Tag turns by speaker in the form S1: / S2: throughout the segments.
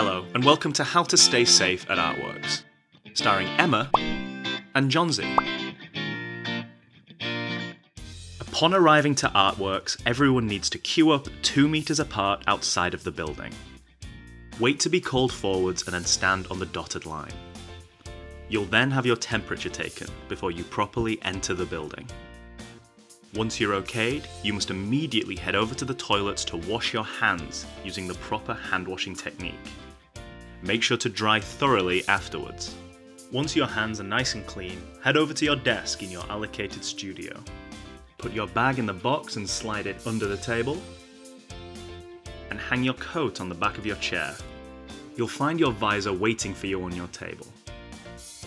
S1: Hello, and welcome to How to Stay Safe at Artworks, starring Emma and Johnsy. Upon arriving to Artworks, everyone needs to queue up two metres apart outside of the building. Wait to be called forwards and then stand on the dotted line. You'll then have your temperature taken before you properly enter the building. Once you're okayed, you must immediately head over to the toilets to wash your hands using the proper hand washing technique. Make sure to dry thoroughly afterwards. Once your hands are nice and clean, head over to your desk in your allocated studio. Put your bag in the box and slide it under the table. And hang your coat on the back of your chair. You'll find your visor waiting for you on your table.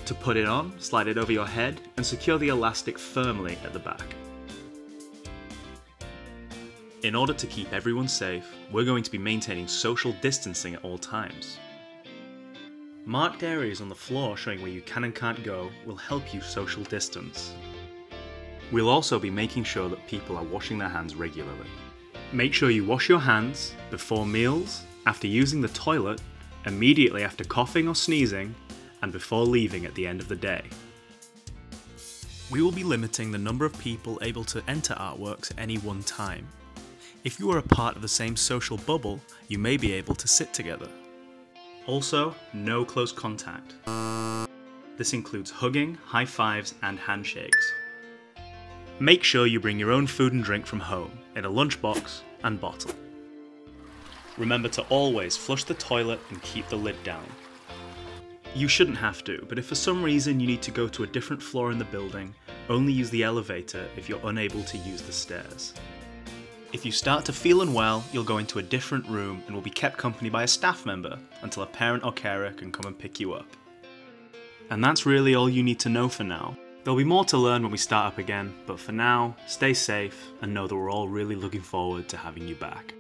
S1: To put it on, slide it over your head and secure the elastic firmly at the back. In order to keep everyone safe, we're going to be maintaining social distancing at all times. Marked areas on the floor showing where you can and can't go will help you social distance. We'll also be making sure that people are washing their hands regularly. Make sure you wash your hands before meals, after using the toilet, immediately after coughing or sneezing, and before leaving at the end of the day. We will be limiting the number of people able to enter artworks any one time, if you are a part of the same social bubble, you may be able to sit together. Also, no close contact. This includes hugging, high fives, and handshakes. Make sure you bring your own food and drink from home in a lunchbox and bottle. Remember to always flush the toilet and keep the lid down. You shouldn't have to, but if for some reason you need to go to a different floor in the building, only use the elevator if you're unable to use the stairs. If you start to feel unwell, you'll go into a different room and will be kept company by a staff member until a parent or carer can come and pick you up. And that's really all you need to know for now. There'll be more to learn when we start up again, but for now, stay safe and know that we're all really looking forward to having you back.